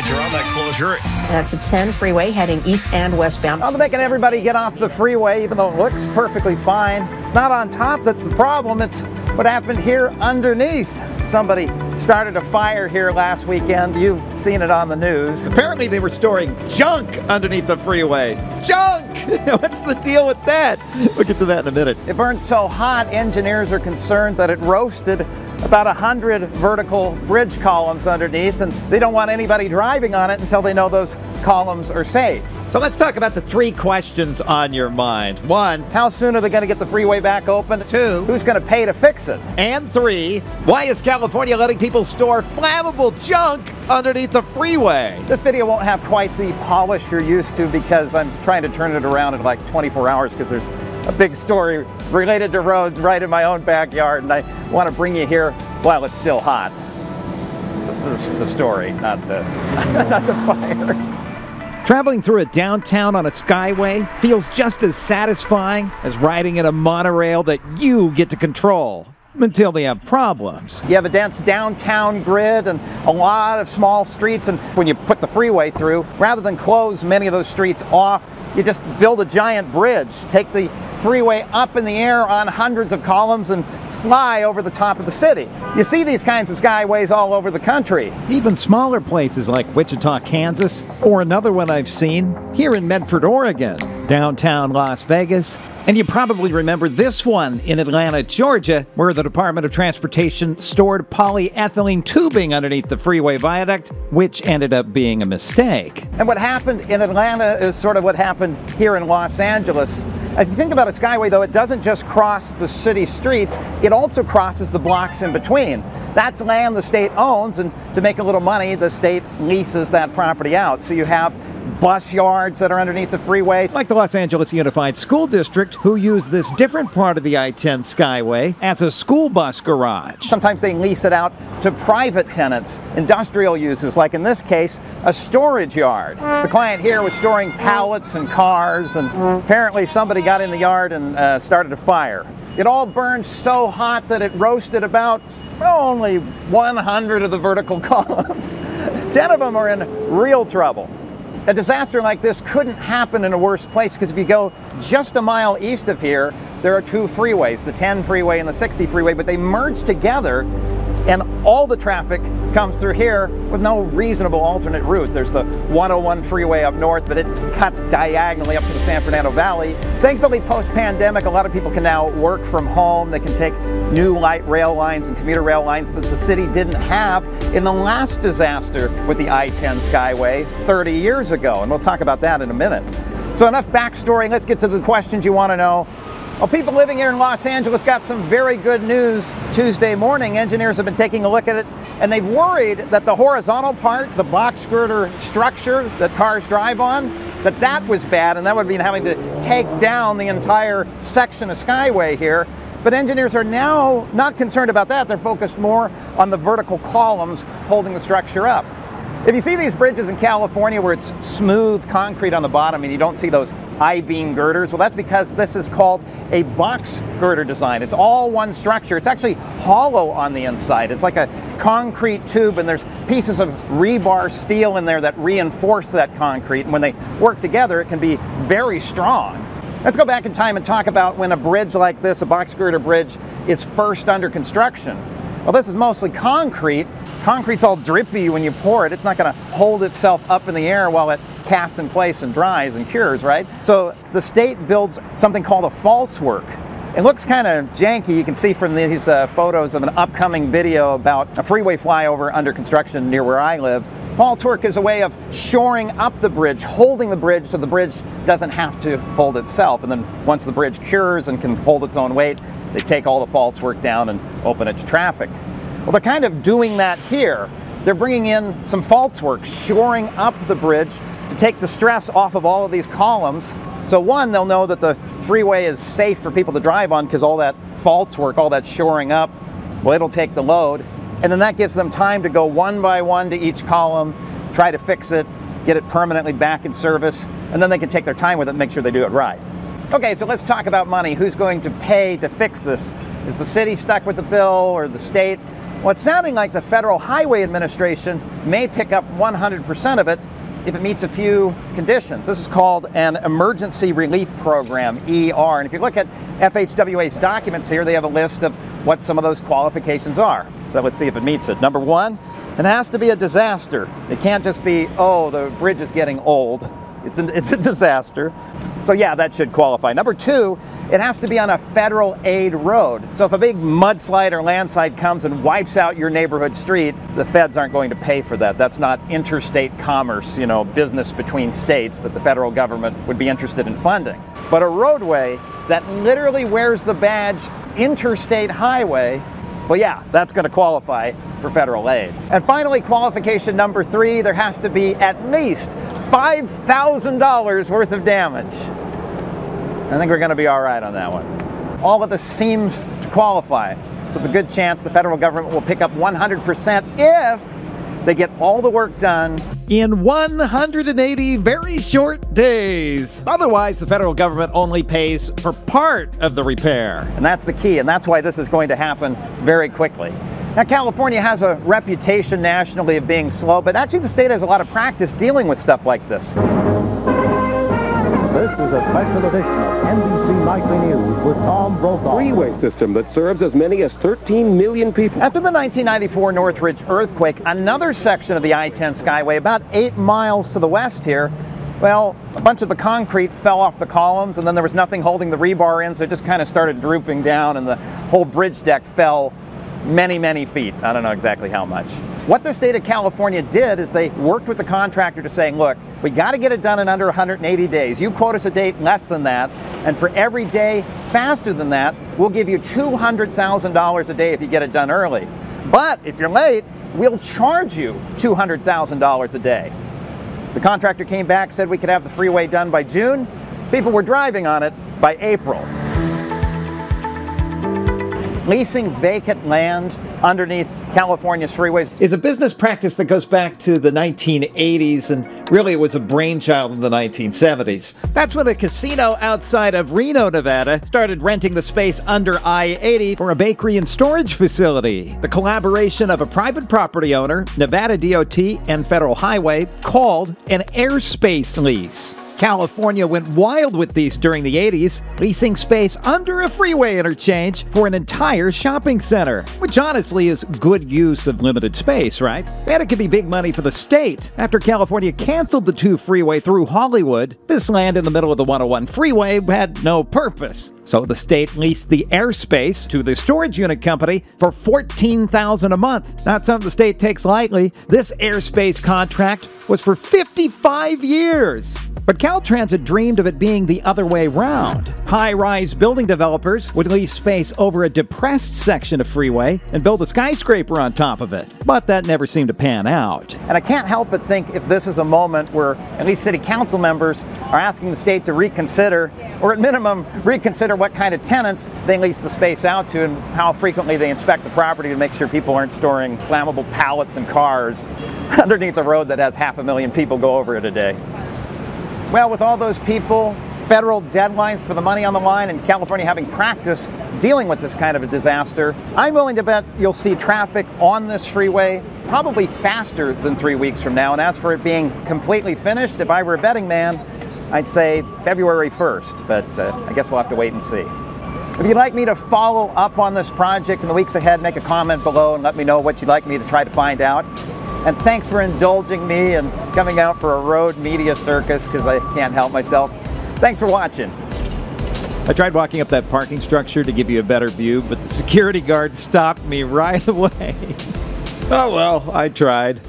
get you around that closure. That's a 10 freeway heading east and westbound. Well, they're making everybody get off the freeway, even though it looks perfectly fine. It's not on top that's the problem. It's what happened here underneath. Somebody started a fire here last weekend. You've seen it on the news. Apparently, they were storing junk underneath the freeway. Junk! What's the deal with that? We'll get to that in a minute. It burned so hot, engineers are concerned that it roasted about 100 vertical bridge columns underneath, and they don't want anybody driving on it until they know those columns are safe. So let's talk about the three questions on your mind. One, how soon are they going to get the freeway back open? Two, who's going to pay to fix it? And three, why is California letting people store flammable junk underneath the freeway? This video won't have quite the polish you're used to because I'm trying to turn it around in like 24 hours because there's a big story related to roads right in my own backyard, and I want to bring you here while it's still hot. The, the story, not the, not the fire. Traveling through a downtown on a skyway feels just as satisfying as riding in a monorail that you get to control until they have problems. You have a dense downtown grid and a lot of small streets, and when you put the freeway through, rather than close many of those streets off, you just build a giant bridge, take the freeway up in the air on hundreds of columns and fly over the top of the city. You see these kinds of skyways all over the country. Even smaller places like Wichita, Kansas, or another one I've seen here in Medford, Oregon, downtown Las Vegas, and you probably remember this one in Atlanta, Georgia, where the Department of Transportation stored polyethylene tubing underneath the freeway viaduct, which ended up being a mistake. And what happened in Atlanta is sort of what happened here in Los Angeles. If you think about a skyway, though, it doesn't just cross the city streets, it also crosses the blocks in between. That's land the state owns, and to make a little money, the state leases that property out. So you have bus yards that are underneath the freeway. It's like the Los Angeles Unified School District, who use this different part of the I 10 Skyway as a school bus garage. Sometimes they lease it out to private tenants, industrial uses, like in this case, a storage yard. The client here was storing pallets and cars, and apparently somebody got in the yard and uh, started a fire. It all burned so hot that it roasted about well, only 100 of the vertical columns. 10 of them are in real trouble. A disaster like this couldn't happen in a worse place because if you go just a mile east of here, there are two freeways, the 10 freeway and the 60 freeway, but they merge together and all the traffic comes through here with no reasonable alternate route. There's the 101 freeway up north, but it cuts diagonally up to the San Fernando Valley. Thankfully, post-pandemic, a lot of people can now work from home. They can take new light rail lines and commuter rail lines that the city didn't have in the last disaster with the I-10 Skyway 30 years ago, and we'll talk about that in a minute. So enough backstory, let's get to the questions you want to know. Well, people living here in Los Angeles got some very good news Tuesday morning. Engineers have been taking a look at it, and they've worried that the horizontal part, the box girder structure that cars drive on, that that was bad, and that would mean having to take down the entire section of Skyway here. But engineers are now not concerned about that. They're focused more on the vertical columns holding the structure up. If you see these bridges in California where it's smooth concrete on the bottom and you don't see those I-beam girders, well that's because this is called a box girder design. It's all one structure. It's actually hollow on the inside. It's like a concrete tube and there's pieces of rebar steel in there that reinforce that concrete and when they work together it can be very strong. Let's go back in time and talk about when a bridge like this, a box girder bridge, is first under construction. Well, this is mostly concrete, Concrete's all drippy when you pour it. It's not going to hold itself up in the air while it casts in place and dries and cures, right? So the state builds something called a false work. It looks kind of janky. You can see from these uh, photos of an upcoming video about a freeway flyover under construction near where I live. False work is a way of shoring up the bridge, holding the bridge so the bridge doesn't have to hold itself. And then once the bridge cures and can hold its own weight, they take all the false work down and open it to traffic. Well, they're kind of doing that here. They're bringing in some false work, shoring up the bridge to take the stress off of all of these columns. So one, they'll know that the freeway is safe for people to drive on because all that false work, all that shoring up, well, it'll take the load. And then that gives them time to go one by one to each column, try to fix it, get it permanently back in service, and then they can take their time with it and make sure they do it right. Okay, so let's talk about money. Who's going to pay to fix this? Is the city stuck with the bill or the state? It's sounding like the Federal Highway Administration may pick up 100% of it if it meets a few conditions. This is called an Emergency Relief Program, ER. And if you look at FHWA's documents here, they have a list of what some of those qualifications are. So let's see if it meets it. Number one, it has to be a disaster. It can't just be, oh, the bridge is getting old. It's, an, it's a disaster. So yeah, that should qualify. Number two, it has to be on a federal aid road. So if a big mudslide or landslide comes and wipes out your neighborhood street, the feds aren't going to pay for that. That's not interstate commerce, you know, business between states that the federal government would be interested in funding. But a roadway that literally wears the badge interstate highway well, yeah, that's going to qualify for federal aid. And finally, qualification number three, there has to be at least $5,000 worth of damage. I think we're going to be all right on that one. All of this seems to qualify. So there's a good chance the federal government will pick up 100% if they get all the work done in 180 very short days. Otherwise, the federal government only pays for part of the repair. And that's the key, and that's why this is going to happen very quickly. Now, California has a reputation nationally of being slow, but actually the state has a lot of practice dealing with stuff like this. This is a special edition of NBC Nightly News with Tom Brokaw. Freeway system that serves as many as 13 million people. After the 1994 Northridge earthquake, another section of the I-10 Skyway, about eight miles to the west here, well, a bunch of the concrete fell off the columns and then there was nothing holding the rebar in, so it just kind of started drooping down and the whole bridge deck fell many, many feet. I don't know exactly how much. What the state of California did is they worked with the contractor to say, look, we got to get it done in under 180 days. You quote us a date less than that, and for every day faster than that, we'll give you $200,000 a day if you get it done early. But if you're late, we'll charge you $200,000 a day. The contractor came back, said we could have the freeway done by June. People were driving on it by April leasing vacant land underneath California's freeways is a business practice that goes back to the 1980s and really it was a brainchild in the 1970s. That's when a casino outside of Reno, Nevada started renting the space under I-80 for a bakery and storage facility. The collaboration of a private property owner, Nevada DOT, and Federal Highway called an airspace lease. California went wild with these during the 80s, leasing space under a freeway interchange for an entire shopping center, which honestly is good use of limited space, right? And it could be big money for the state. After California canceled the 2 freeway through Hollywood, this land in the middle of the 101 freeway had no purpose. So the state leased the airspace to the storage unit company for $14,000 a month. Not something the state takes lightly. This airspace contract was for 55 years. But Caltrans had dreamed of it being the other way round. High-rise building developers would lease space over a depressed section of freeway and build a skyscraper on top of it. But that never seemed to pan out. And I can't help but think if this is a moment where at least city council members are asking the state to reconsider, or at minimum, reconsider what kind of tenants they lease the space out to and how frequently they inspect the property to make sure people aren't storing flammable pallets and cars underneath a road that has half a million people go over it a day. Well, with all those people, federal deadlines for the money on the line, and California having practice dealing with this kind of a disaster, I'm willing to bet you'll see traffic on this freeway probably faster than three weeks from now. And as for it being completely finished, if I were a betting man, I'd say February 1st, but uh, I guess we'll have to wait and see. If you'd like me to follow up on this project in the weeks ahead, make a comment below and let me know what you'd like me to try to find out. And thanks for indulging me and coming out for a road media circus because I can't help myself. Thanks for watching. I tried walking up that parking structure to give you a better view, but the security guard stopped me right away. oh well, I tried.